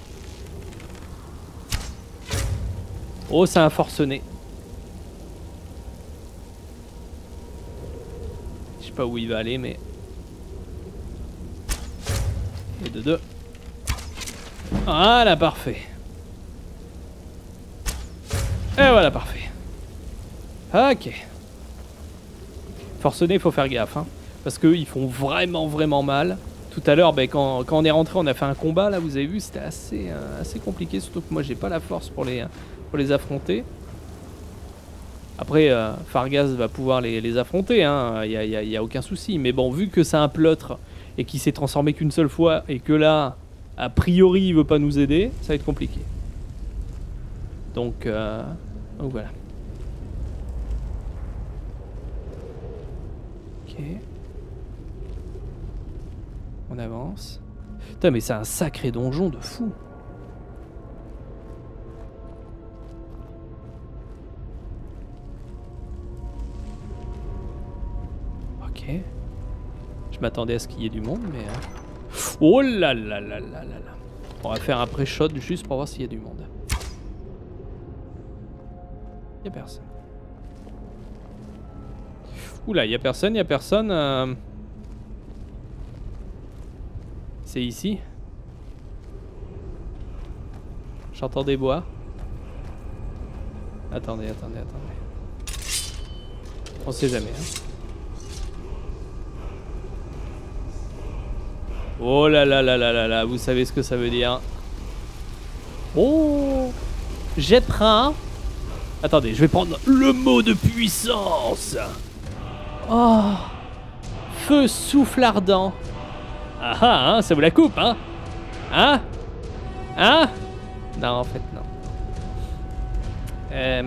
Oh, c'est un forcené. Je sais pas où il va aller, mais de deux. Voilà, parfait. Et voilà, parfait. Ok. Forcené, il faut faire gaffe. Hein, parce qu'ils font vraiment, vraiment mal. Tout à l'heure, ben, quand, on est rentré, on a fait un combat. Là, vous avez vu, c'était assez, euh, assez compliqué. Surtout que moi, j'ai pas la force pour les, affronter. Après, euh, Fargaz va pouvoir les, affronter. Il hein, n'y a, y a, aucun souci. Mais bon, vu que c'est un pleutre et qui s'est transformé qu'une seule fois et que là, a priori, il veut pas nous aider, ça va être compliqué. Donc, euh, donc voilà. On avance. Putain, mais c'est un sacré donjon de fou. Ok. Je m'attendais à ce qu'il y ait du monde, mais... Euh, oh là là là là là là On va faire un pré-shot juste pour voir s'il y a du monde. Il personne. Oula, y a personne, y a personne. Euh. C'est ici. J'entends des bois. Attendez, attendez, attendez. On sait jamais. Hein. Oh là là là là là là, vous savez ce que ça veut dire. Oh Jettera. Attendez, je vais prendre le mot de puissance. Oh Feu souffle ardent. Ah ah, hein, ça vous la coupe, hein? Hein? Hein? Non, en fait, non. Euh...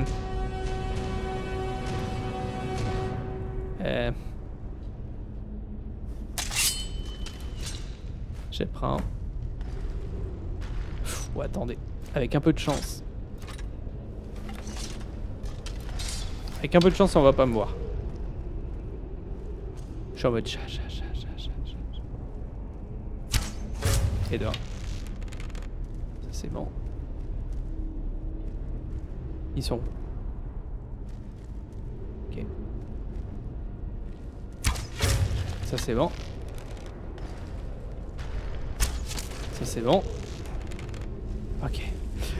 Euh... Je prends. Attendez. Avec un peu de chance. Avec un peu de chance, on va pas me voir. Suis en. Et dehors. Ça, c'est bon. Ils sont Ok. Ça, c'est bon. Ça, c'est bon. Ok.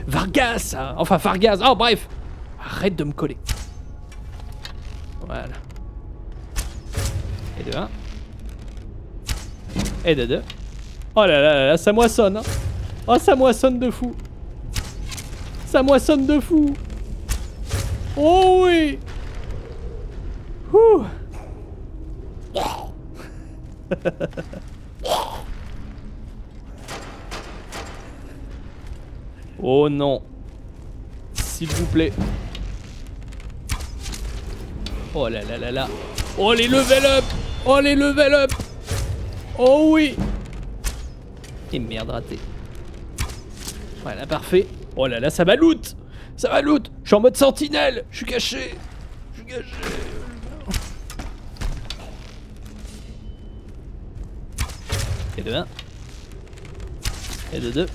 Vargas hein. Enfin, Vargas Oh, bref Arrête de me coller. Voilà. Et de 1. Et de 2. Oh là là là, ça moissonne. Hein. Oh, ça moissonne de fou. Ça moissonne de fou. Oh oui. Oh non. S'il vous plaît. Oh là là là là. Oh les level up Oh les level up Oh oui Et merde raté. Voilà, parfait. Oh là là, ça va loot Ça va loot Je suis en mode sentinelle Je suis caché Je suis caché Et de 1. Et de 2.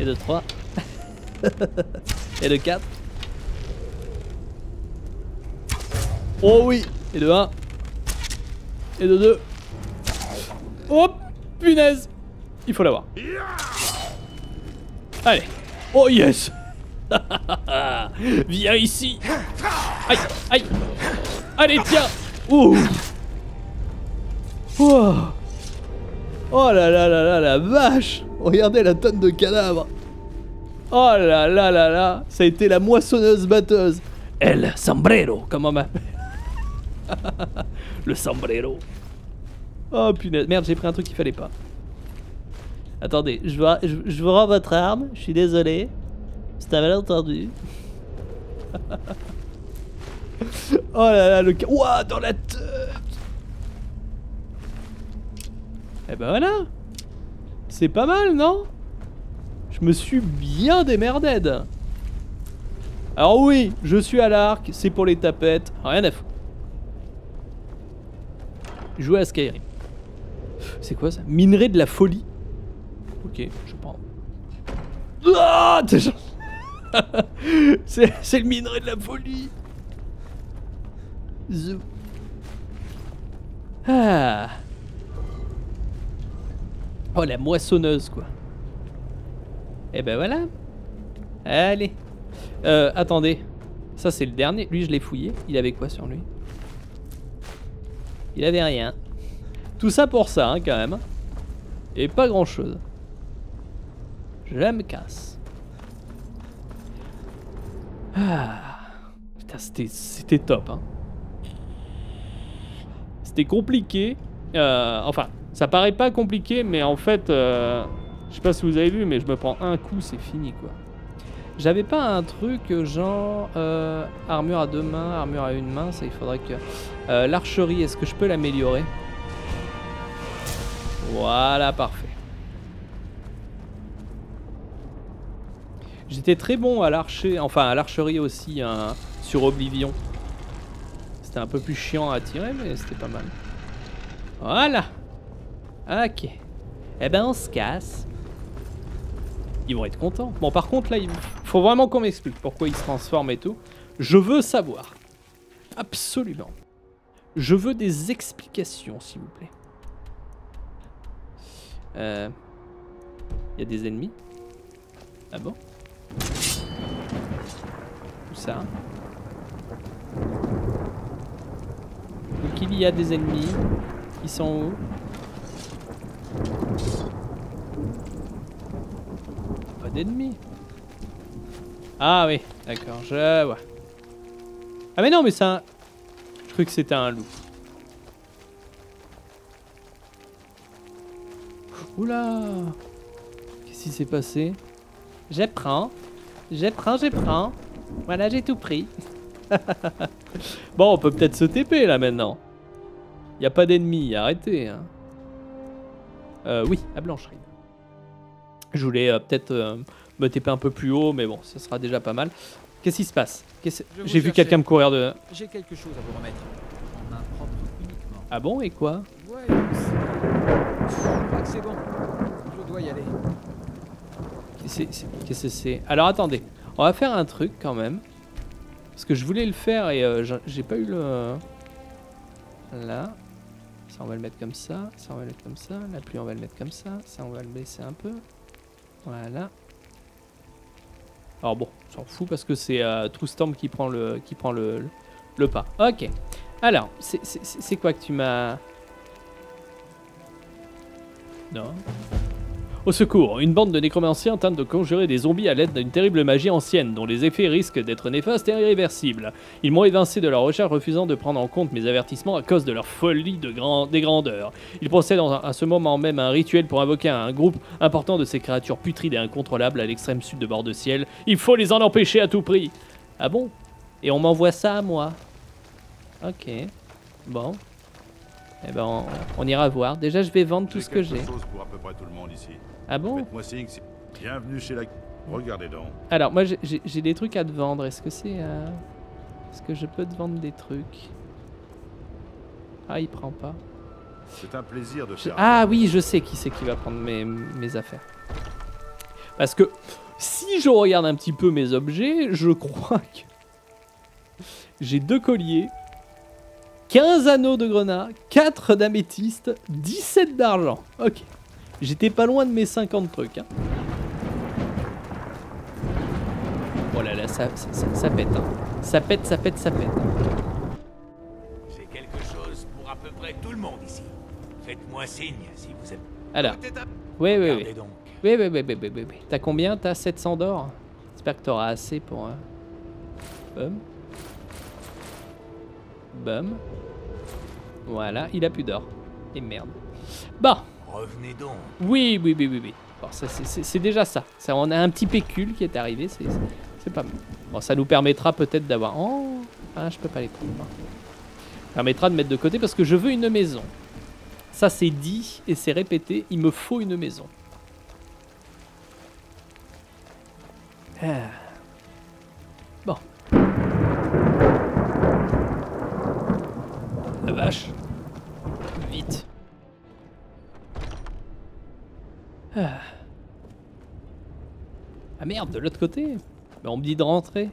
Et de 3. Et de 4. Oh oui Et de 1. Et de 2. Oh punaise. Il faut l'avoir. Allez. Oh yes. Viens ici. Aïe Aïe. Allez tiens Ouh. Oh. oh là là là là la vache. Regardez la tonne de cadavres. Oh là là là là. Ça a été la moissonneuse batteuse. El sombrero, comment on m'appelle Le sombrero. Oh punaise, merde, j'ai pris un truc qu'il fallait pas. Attendez, je vous, je, vous rends votre arme, je suis désolé. C'était mal entendu. oh là là, le... Ouah, dans la tête Eh ben voilà C'est pas mal, non? Je me suis bien démerdé. Alors oui, je suis à l'arc, c'est pour les tapettes, rien à foutre. Jouer à Skyrim. C'est quoi ça? Minerai de la folie. Ok, je prends. Ah C'est le minerai de la folie. Zou. Ah. Oh la moissonneuse quoi. Et eh ben voilà. Allez. Euh, attendez. Ça c'est le dernier. Lui je l'ai fouillé. Il avait quoi sur lui? Il avait rien. Tout ça pour ça, hein, quand même. Et pas grand chose. Je me casse. Ah. Putain, c'était top, hein. C'était compliqué. Euh, enfin, ça paraît pas compliqué, mais en fait, euh, je sais pas si vous avez vu, mais je me prends un coup, c'est fini, quoi. J'avais pas un truc genre euh, armure à deux mains, armure à une main, ça il faudrait que... Euh, l'archerie, est-ce que je peux l'améliorer? Voilà, parfait. J'étais très bon à l'archer, enfin à l'archerie aussi hein, sur Oblivion. C'était un peu plus chiant à tirer, mais c'était pas mal. Voilà. Ok. Eh ben on se casse. Ils vont être contents. Bon par contre là, il faut vraiment qu'on m'explique pourquoi ils se transforment et tout. Je veux savoir. Absolument. Je veux des explications, s'il vous plaît. Euh... Il y a des ennemis? Ah bon? Où ça? Donc il y a des ennemis. Ils sont où? d'ennemis. Ah oui, d'accord, je vois. Ah mais non, mais c'est un... Je croyais que c'était un loup. Oula Qu'est-ce qui s'est passé? J'apprends. J'apprends, j'apprends. Voilà, j'ai tout pris. bon, on peut peut-être se TP là maintenant. Il a pas d'ennemis, arrêtez. Hein. Euh, oui, à Blancherie. Je voulais euh, peut-être euh, me TP un peu plus haut, mais bon, ça sera déjà pas mal. Qu'est-ce qui se passe? J'ai vu quelqu'un me courir de... J'ai quelque chose à vous remettre. En main propre uniquement. Ah bon, et quoi? Ouais, je crois que c'est bon. Je dois y aller. Qu'est-ce que c'est Alors attendez, on va faire un truc quand même. Parce que je voulais le faire et euh, j'ai pas eu le... Là. Ça on va le mettre comme ça. Ça on va le mettre comme ça. La pluie on va le mettre comme ça. Ça on va le baisser un peu. Voilà. Alors bon, s'en fout parce que c'est euh, qui prend le, qui prend le, le pas. Ok. Alors, c'est quoi que tu m'as... Non au secours, une bande de nécromanciens tente de conjurer des zombies à l'aide d'une terrible magie ancienne, dont les effets risquent d'être néfastes et irréversibles. Ils m'ont évincé de leur recherche, refusant de prendre en compte mes avertissements à cause de leur folie des grandeurs. Ils procèdent à ce moment même à un rituel pour invoquer un groupe important de ces créatures putrides et incontrôlables à l'extrême sud de bord de ciel. Il faut les en empêcher à tout prix. Ah bon? Et on m'envoie ça à moi? Ok. Bon. Eh ben, on, ira voir. Déjà, je vais vendre tout ce que j'ai. Ah bon? Bienvenue chez la... Regardez donc. Alors, moi, j'ai des trucs à te vendre. Est-ce que c'est... Euh... Est-ce que je peux te vendre des trucs? Ah, il prend pas. C'est un plaisir de faire... Ah oui, je sais qui c'est qui va prendre mes, mes affaires. Parce que si je regarde un petit peu mes objets, je crois que j'ai deux colliers, 15 anneaux de grenat, 4 d'améthyste, 17 d'argent. Ok. J'étais pas loin de mes 50 trucs. Hein. Oh là là, ça, ça, pète. Hein. Ça pète, ça pète, ça pète. J'ai quelque chose pour à peu près tout le monde ici. Faites-moi signe si vous êtes... Alors. Oui, oui, oui. Oui, oui, oui, oui, oui, oui. T'as combien? T'as 700 d'or? J'espère que t'auras assez pour... un... Bum. Voilà, il a plus d'or. Et merde. Bon. Revenez donc. Oui, oui, oui, oui, oui. Bon, c'est déjà ça. ça. On a un petit pécule qui est arrivé, c'est pas mal. Bon, ça nous permettra peut-être d'avoir... Oh Ah, je peux pas les prendre. Ça permettra de mettre de côté parce que je veux une maison. Ça, c'est dit et c'est répété. Il me faut une maison. Ah. La vache. Vite. Ah. ah, merde, de l'autre côté bah, On me dit de rentrer.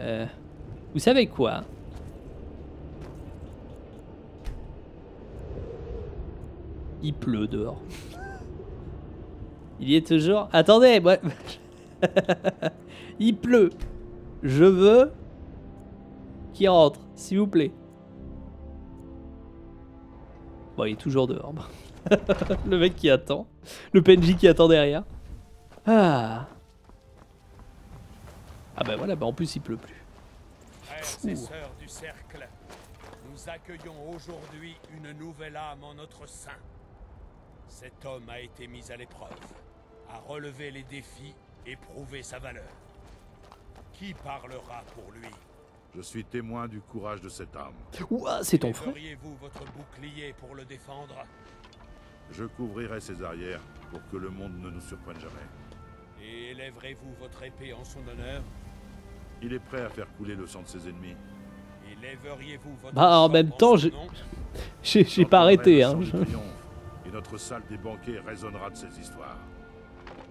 Euh, vous savez quoi? Il pleut dehors. Il y est toujours... Attendez. Il pleut. Je veux qu'il rentre, s'il vous plaît. Bon, il est toujours dehors. le mec qui attend. Le PNJ qui attend derrière. Ah. Ah bah voilà, bah en plus il pleut plus. Frères et sœurs du cercle, nous accueillons aujourd'hui une nouvelle âme en notre sein. Cet homme a été mis à l'épreuve, a relevé les défis et prouvé sa valeur. Qui parlera pour lui? Je suis témoin du courage de cet homme. Ouah, c'est ton frère. vous votre bouclier pour le défendre je couvrirai ses arrières pour que le monde ne nous surprenne jamais. Et élèverez-vous votre épée en son honneur? Il est prêt à faire couler le sang de ses ennemis. Élèveriez-vous votre Bah en même temps, j'ai j'ai pas arrêté hein. Et notre salle des banquets résonnera de ces histoires.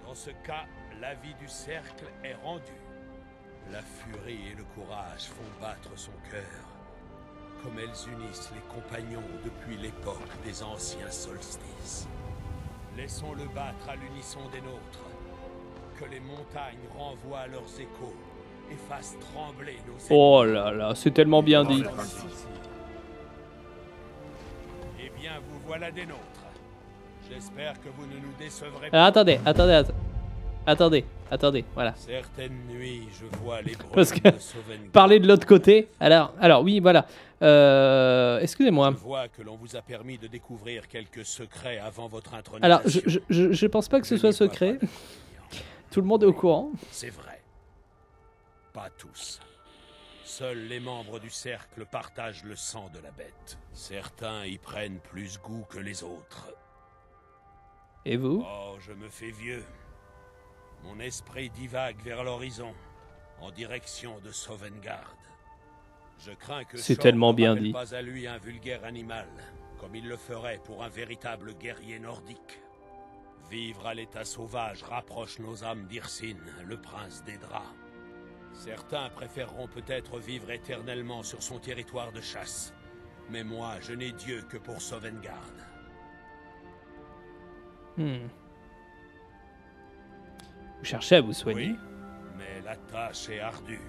Dans ce cas, la vie du cercle est rendue. La furie et le courage font battre son cœur comme elles unissent les compagnons depuis l'époque des anciens solstices. Laissons-le battre à l'unisson des nôtres. Que les montagnes renvoient leurs échos et fassent trembler nos Oh là là, c'est tellement bien dit. Eh bien, vous voilà des nôtres. J'espère que vous ne nous décevrez pas. attendez, attendez, attendez. Attendez, voilà. Certaines nuits, je vois les Parce que parler de l'autre côté. Alors, alors oui, voilà. Euh, Excusez-moi. Je vois que l'on vous a permis de découvrir quelques secrets avant votre intronisation. Alors, je, je, je, pense pas que ce soit secret. Tout le monde est au courant. C'est vrai. Pas tous. Seuls les membres du cercle partagent le sang de la bête. Certains y prennent plus goût que les autres. Et vous? Oh, je me fais vieux. Mon esprit divague vers l'horizon, en direction de Sauvegarde. Je crains que c'est tellement bien dit. pas à lui un vulgaire animal, comme il le ferait pour un véritable guerrier nordique. Vivre à l'état sauvage rapproche nos âmes d'Irsine, le prince des draps. Certains préféreront peut-être vivre éternellement sur son territoire de chasse. Mais moi, je n'ai Dieu que pour Sauvegarde. Hmm. Vous cherchez à vous soigner oui, mais la tâche est ardue.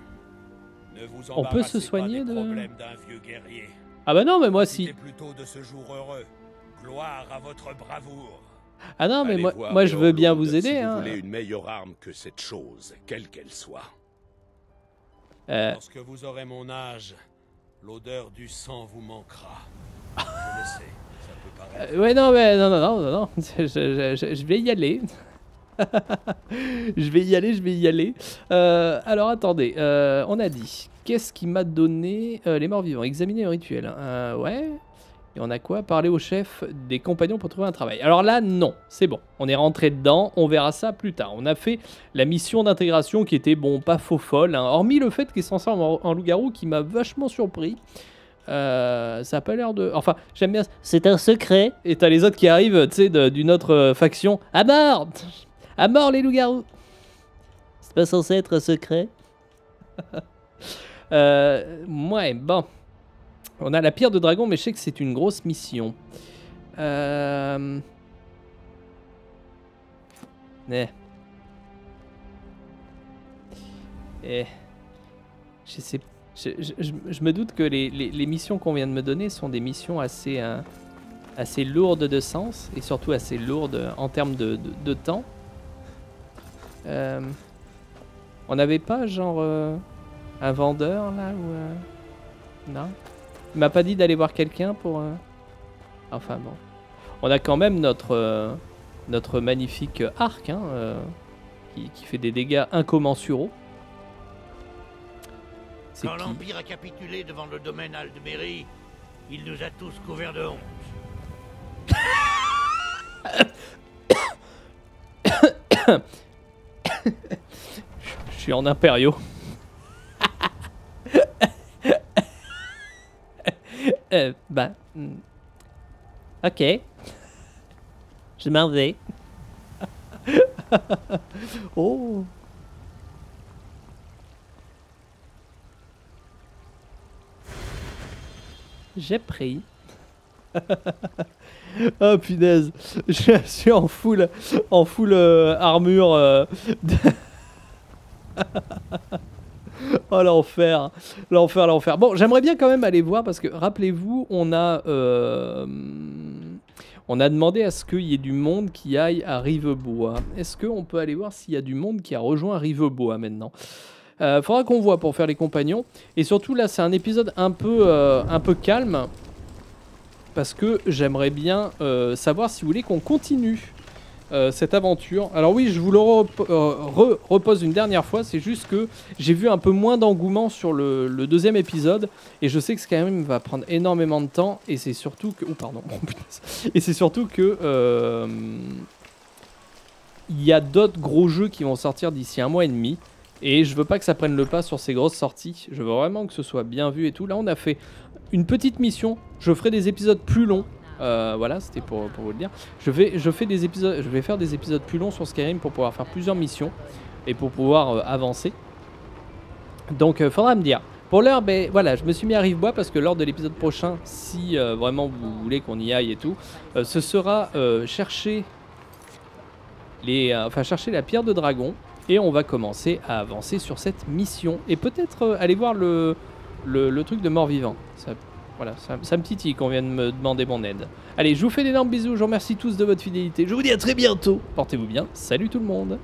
Ne vous On peut se soigner de d'un vieux guerrier. Ah bah non, mais moi si. plutôt de ce jour heureux. Gloire à votre bravoure. Ah non, mais moi, moi je veux bien vous aider. Si hein. vous voulez une meilleure arme que cette chose, quelle qu'elle soit. Euh... Lorsque vous aurez mon âge, l'odeur du sang vous manquera. je le sais, ça peut paraître... Euh, ouais, non, mais non, non, non, non, non. Je, je, je vais y aller. je vais y aller, je vais y aller. Euh, alors attendez, euh, on a dit. Qu'est-ce qui m'a donné euh, les morts vivants? Examiner le rituel. ouais. Et on a quoi? Parler au chef des compagnons pour trouver un travail. Alors là, non, c'est bon. On est rentré dedans, on verra ça plus tard. On a fait la mission d'intégration qui était, bon, pas faux folle. Hein. Hormis le fait qu'il s'en sort en, loup-garou qui m'a vachement surpris. ça a pas l'air de. Enfin, j'aime bien. C'est un secret. Et t'as les autres qui arrivent, tu sais, d'une autre faction. À mort à mort les loups-garous C'est pas censé être secret euh, Ouais, bon. On a la pierre de dragon, mais je sais que c'est une grosse mission. Euh... Eh. Eh. Je sais... Je, je, me doute que les, les, missions qu'on vient de me donner sont des missions assez, euh, assez lourdes de sens et surtout assez lourdes en termes de, de temps. Euh, on n'avait pas genre euh, un vendeur là ou euh, non Il m'a pas dit d'aller voir quelqu'un pour. Enfin bon, on a quand même notre notre magnifique arc hein, qui, qui, fait des dégâts incommensuraux. Quand l'Empire a capitulé devant le domaine Aldmeri, il nous a tous couverts de honte. Je suis en impériaux. euh, bah. Ok. Je m'en vais. oh. J'ai pris. oh punaise, je suis en full, en full euh, armure. Euh, oh l'enfer, l'enfer, l'enfer. Bon, j'aimerais bien quand même aller voir parce que rappelez-vous, on a, euh, on a demandé à ce qu'il y ait du monde qui aille à Rivebois. Est-ce qu'on peut aller voir s'il y a du monde qui a rejoint Rivebois maintenant? Faudra qu'on voit pour faire les compagnons. Et surtout là, c'est un épisode un peu, un peu calme parce que j'aimerais bien euh, savoir si vous voulez qu'on continue euh, cette aventure. Alors oui, je vous le euh, repose une dernière fois, c'est juste que j'ai vu un peu moins d'engouement sur le, deuxième épisode, et je sais que ce quand même va prendre énormément de temps, et c'est surtout que... Oh pardon, et c'est surtout que... Il y a d'autres gros jeux qui vont sortir d'ici un mois et demi, et je veux pas que ça prenne le pas sur ces grosses sorties. Je veux vraiment que ce soit bien vu et tout. Là, on a fait une petite mission. Je ferai des épisodes plus longs. Euh, voilà, c'était pour, vous le dire. Je vais, faire des épisodes plus longs sur Skyrim pour pouvoir faire plusieurs missions et pour pouvoir euh, avancer. Donc, euh, faudra me dire. Pour l'heure, ben voilà, je me suis mis à Rivebois parce que lors de l'épisode prochain, si vraiment vous voulez qu'on y aille et tout, ce sera chercher les, enfin chercher la pierre de dragon et on va commencer à avancer sur cette mission et peut-être aller voir le, le, truc de mort-vivant. Ça, voilà, ça, ça me titille qu'on vienne me demander mon aide. Allez, je vous fais d'énormes bisous, je vous remercie tous de votre fidélité. Je vous dis à très bientôt. Portez-vous bien. Salut tout le monde.